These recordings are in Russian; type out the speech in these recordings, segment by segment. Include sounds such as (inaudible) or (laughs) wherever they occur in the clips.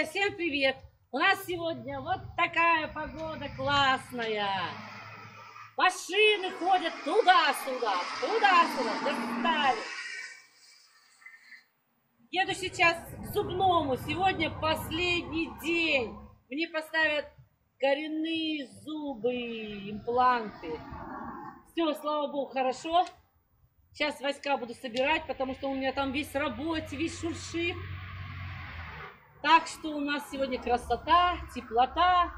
Друзья, всем привет! У нас сегодня вот такая погода классная. Машины ходят туда-сюда, туда-сюда, достали. Еду сейчас к зубному. Сегодня последний день. Мне поставят коренные зубы, импланты. Все, слава богу, хорошо. Сейчас войска буду собирать, потому что у меня там весь работе, весь шуршит. Так что у нас сегодня красота, теплота.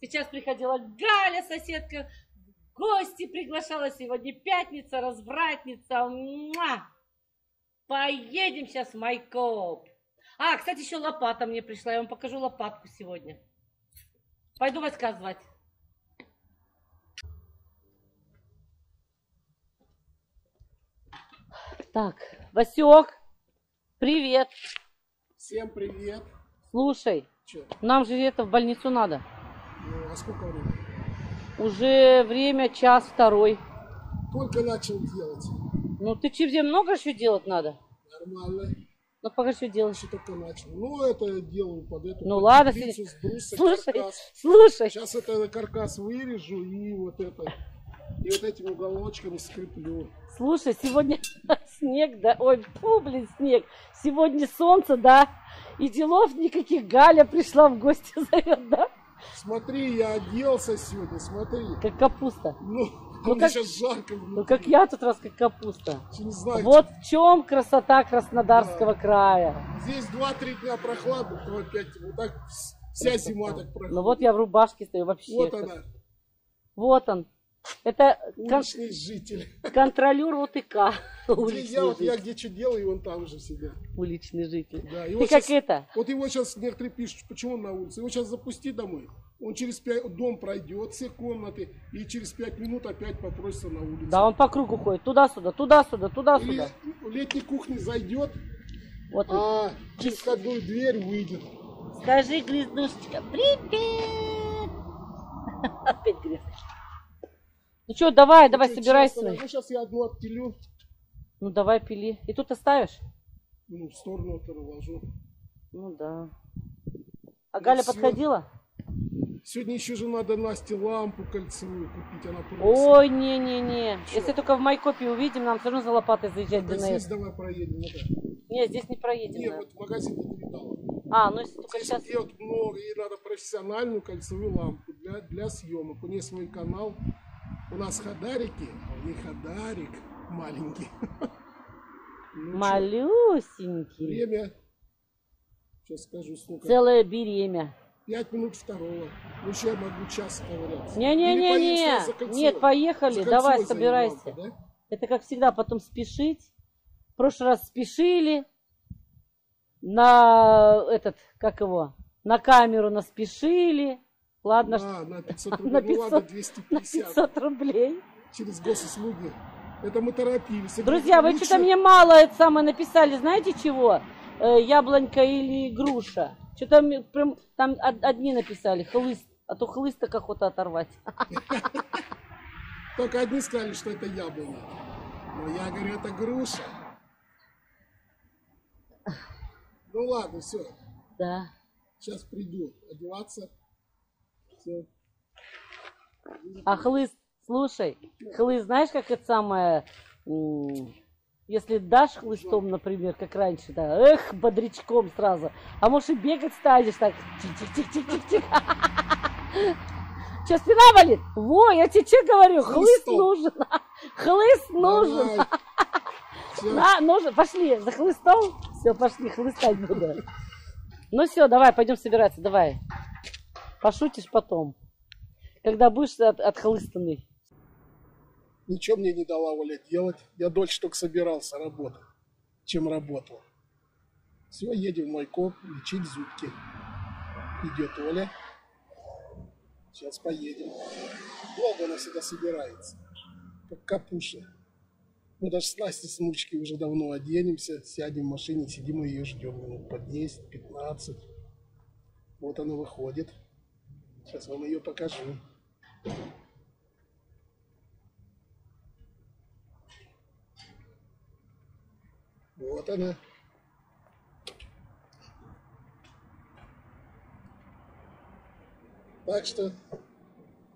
Сейчас приходила Галя, соседка, в гости приглашала. Сегодня пятница, развратница. Муа! Поедем сейчас в Майкоп. А, кстати, еще лопата мне пришла. Я вам покажу лопатку сегодня. Пойду войска звать. Так, Васек, привет. Всем привет. Слушай, Че? нам же это в больницу надо. Ну, а сколько времени? Уже время час второй. Только начал делать. Ну ты где много еще делать надо? Нормально. Ну пока что делаешь. Еще только начал. Ну, это я делаю под эту Ну под ладно, теплицу си- с (laughs) бруса, Слушай, каркас. слушай. Сейчас это каркас вырежу и вот это. И вот этими уголочками скреплю. Слушай, сегодня (laughs) снег, да, ой, фу, блин, снег. Сегодня солнце, да, и делов никаких. Галя пришла в гости (laughs) зовет, да, Смотри, я оделся сегодня, смотри. как капуста. Ну, Ну, как- сейчас жарко. Ну, как я тут раз, как капуста. Не знаю. Вот в чем красота Краснодарского края. Здесь 2-3 дня прохладно, то опять вот так вс- вся зима так проходит. Ну вот я в рубашке стою вообще. Вот как- она, Вот он. Это кон- уличный житель. контролер УТК. (laughs) Где я, вот я где что делаю, и он там же сидит. Уличный житель. Да, Ты его как щас- это? Вот его сейчас некоторые пишут, почему он на улице. Его сейчас запусти домой. Он через пять, дом пройдет все комнаты, и через пять минут опять попросится на улицу. Да, он по кругу ходит. Туда-сюда, туда-сюда, туда-сюда. в летней кухне зайдет, Вот а через входную дверь выйдет. Скажи, грязнушечка, привет! (laughs) Опять грязь. Ну что, давай, давай, Чуть собирай часто- свои. Ну, сейчас я одну отпилю, Ну, давай, пили. И тут оставишь? ну, в сторону наложу. Ну, да. А Галя всё. подходила? Сегодня еще же надо Насте лампу кольцевую купить, она просит. Ой, не-не-не. Если только в Майкопе увидим, нам все равно за лопатой заезжать Да ДНС. здесь давай проедем. ну да. Нет, здесь не проедем. Не, наверное. вот в магазине ты видала. А, ну если только Здесь сейчас... делать много, ей надо профессиональную кольцевую лампу для, для съемок. У нее свой канал. У нас хадарики, а у нее хадарик маленький. Ну, Малюсенький. Время, сейчас скажу, сколько. Целое беремя. Пять минут второго. Ну, еще я могу час поедем Не-не-не-не. Нет, поехали. Давай, собирайся. да? Это как всегда потом спешить. В прошлый раз спешили. На этот, как его, на камеру наспешили. Ладно, А, на (laughs) 500 рублей. На Ну ладно, 500, на 250. 500 рублей. Через госуслуги. Это мы торопились. Это Друзья, вы что-то мне мало это самое написали. Знаете чего? Э, яблонька или груша. Что-то прям там од- одни написали. Хлыст. А то хлыст так охота оторвать. (laughs) Только одни сказали, что это яблоня. Но я говорю, это груша. Ну ладно, все. Да. Сейчас приду одеваться. Все. А хлыст, слушай, хлыст, знаешь, как это самое, если дашь хлыстом, например, как раньше, да, эх, бодрячком сразу, а может и бегать станешь так, тик-тик-тик-тик-тик. Че, спина болит? Во, я тебе что говорю, хлыст нужен, хлыст нужен, (laughs) на, нужен, пошли, за хлыстом, все, пошли, хлыстать буду. Ну все, давай, пойдем собираться, давай. Пошутишь потом, когда будешь от, отхлыстанный. Ничего мне не дала Оля делать. Я дольше только собирался работать, чем работал. Все, едем в Майкоп лечить зубки. Идет Оля. Сейчас поедем. Долго она всегда собирается. Как капуша. Мы даже с Настей с внучки уже давно оденемся, сядем в машине, сидим и ее ждем минут по 10-15. Вот она выходит. Сейчас вам ее покажу. Вот она. Так что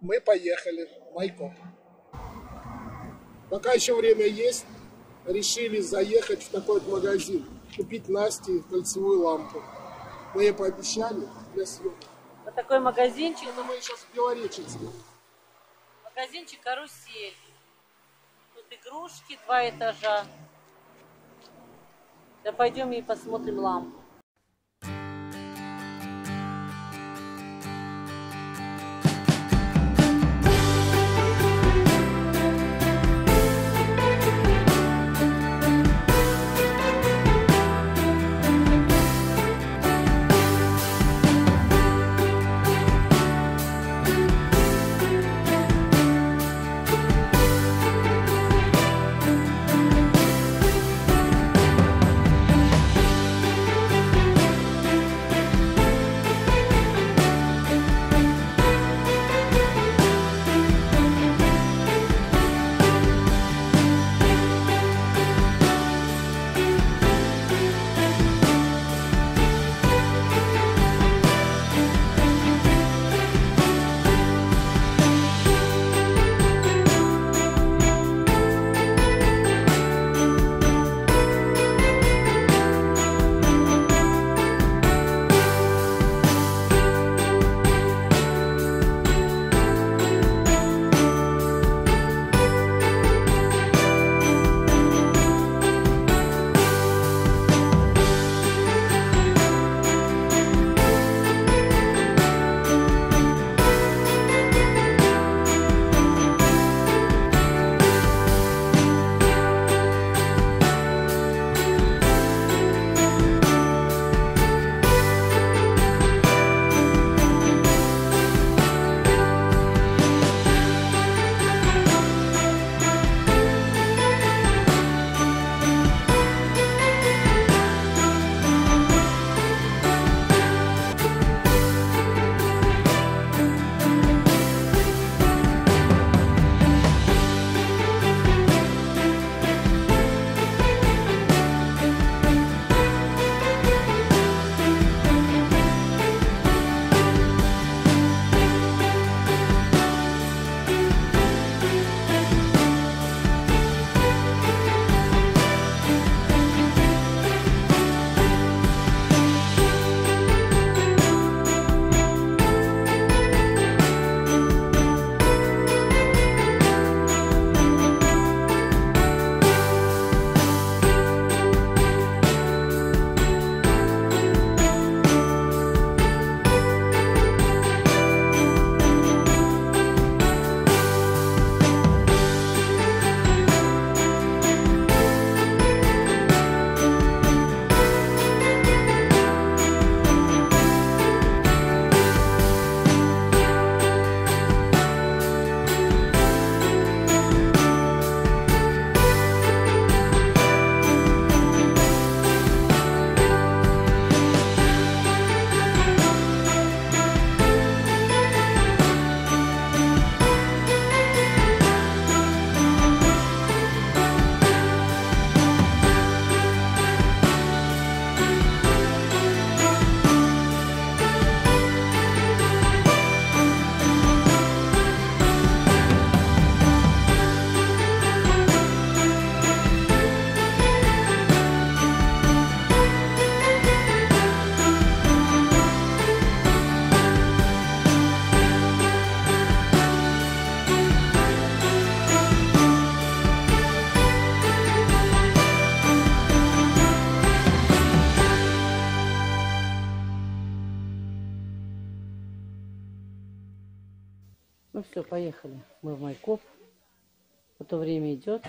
мы поехали в Майкоп. Пока еще время есть, решили заехать в такой магазин, купить Насте кольцевую лампу. Мы ей пообещали для съемок. Такой магазинчик. Это мы сейчас в Белореченске. Магазинчик «Карусель». Тут игрушки, два этажа. Да пойдем и посмотрим лампу. Поехали. Мы в Майкоп. Это время идет.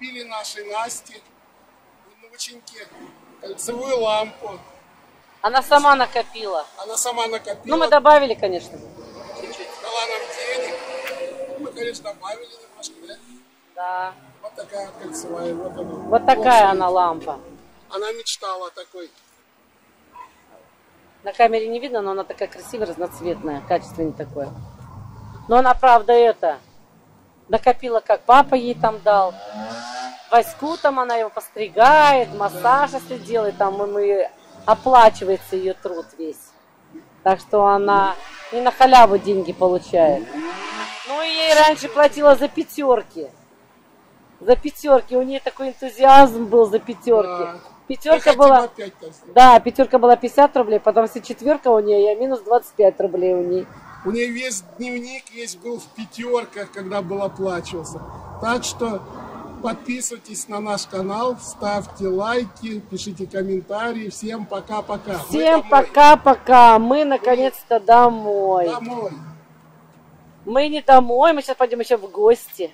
Купили нашей Насте, внученьке, кольцевую лампу. Она сама накопила. Она сама накопила. Ну, мы добавили, конечно. чуть-чуть дала нам денег. Мы, конечно, добавили немножко, да? Да. Вот такая вот кольцевая, вот она. Вот такая она лампа. Она мечтала о такой. На камере не видно, но она такая красивая, разноцветная, качественная такое. Но она, правда, это, накопила, как папа ей там дал. Ваську там она его постригает, массаж если делает, там и мы, оплачивается ее труд весь. Так что она не на халяву деньги получает. Ну и ей раньше платила за пятерки. За пятерки. У нее такой энтузиазм был за пятерки. Да. Пятерка была... Да, пятерка была 50 рублей, потом если четверка у нее, я минус 25 рублей у ней. У нее весь дневник весь был в пятерках, когда был оплачивался. Так что подписывайтесь на наш канал, ставьте лайки, пишите комментарии. Всем пока-пока. Всем пока-пока. Мы наконец-то домой. Домой. Мы не домой, мы сейчас пойдем еще в гости.